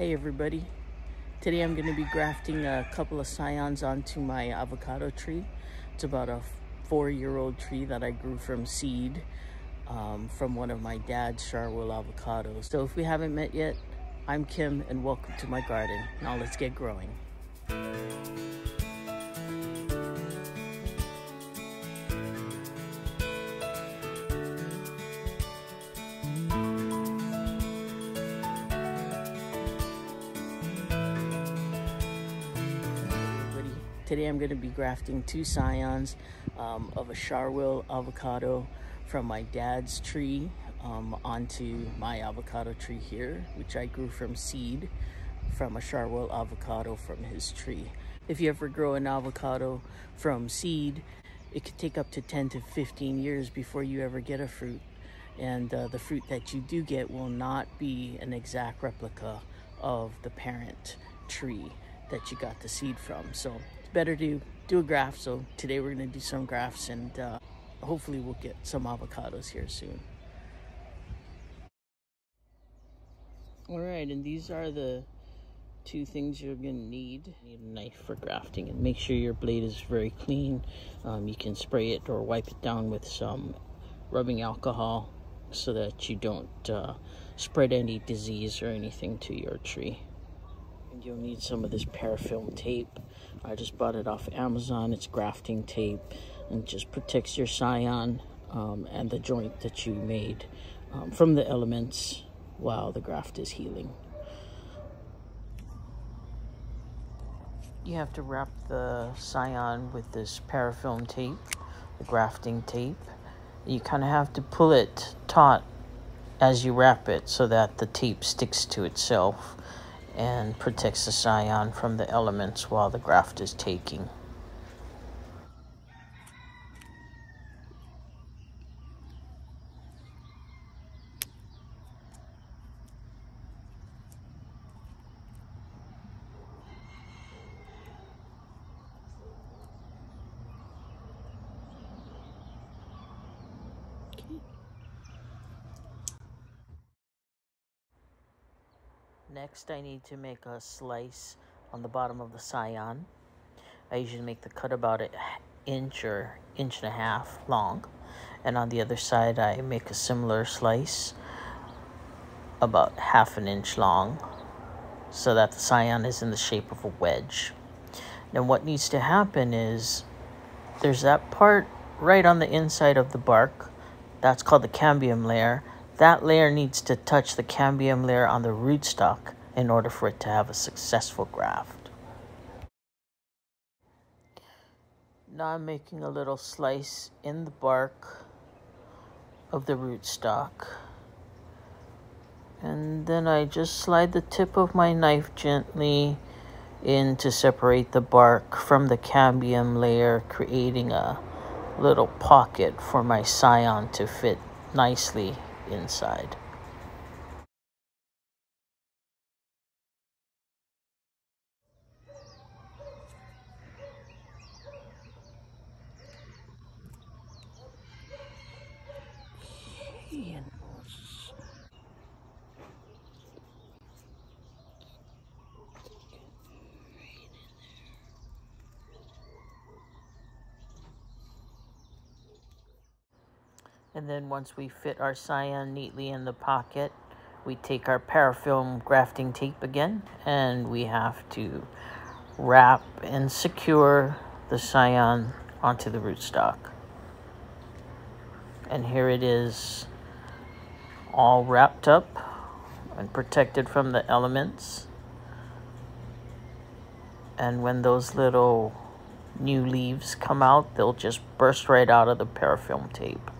Hey everybody. Today I'm going to be grafting a couple of scions onto my avocado tree. It's about a four-year-old tree that I grew from seed um, from one of my dad's Sharwil avocados. So if we haven't met yet, I'm Kim and welcome to my garden. Now let's get growing. Today I'm going to be grafting two scions um, of a Sharwil avocado from my dad's tree um, onto my avocado tree here, which I grew from seed from a Sharwil avocado from his tree. If you ever grow an avocado from seed, it could take up to 10 to 15 years before you ever get a fruit. And uh, the fruit that you do get will not be an exact replica of the parent tree that you got the seed from. So better to do a graft. So today we're going to do some grafts and uh, hopefully we'll get some avocados here soon. All right, and these are the two things you're going to need. Need a knife for grafting and make sure your blade is very clean. Um, you can spray it or wipe it down with some rubbing alcohol so that you don't uh, spread any disease or anything to your tree. And you'll need some of this parafilm tape. I just bought it off Amazon. It's grafting tape and just protects your scion um, and the joint that you made um, from the elements while the graft is healing. You have to wrap the scion with this parafilm tape, the grafting tape. You kind of have to pull it taut as you wrap it so that the tape sticks to itself and protects the scion from the elements while the graft is taking. Next, I need to make a slice on the bottom of the scion. I usually make the cut about an inch or inch and a half long. And on the other side, I make a similar slice about half an inch long so that the scion is in the shape of a wedge. Now what needs to happen is there's that part right on the inside of the bark. That's called the cambium layer that layer needs to touch the cambium layer on the rootstock in order for it to have a successful graft. Now I'm making a little slice in the bark of the rootstock. And then I just slide the tip of my knife gently in to separate the bark from the cambium layer, creating a little pocket for my scion to fit nicely inside. And then once we fit our scion neatly in the pocket, we take our parafilm grafting tape again and we have to wrap and secure the scion onto the rootstock. And here it is all wrapped up and protected from the elements. And when those little new leaves come out, they'll just burst right out of the parafilm tape.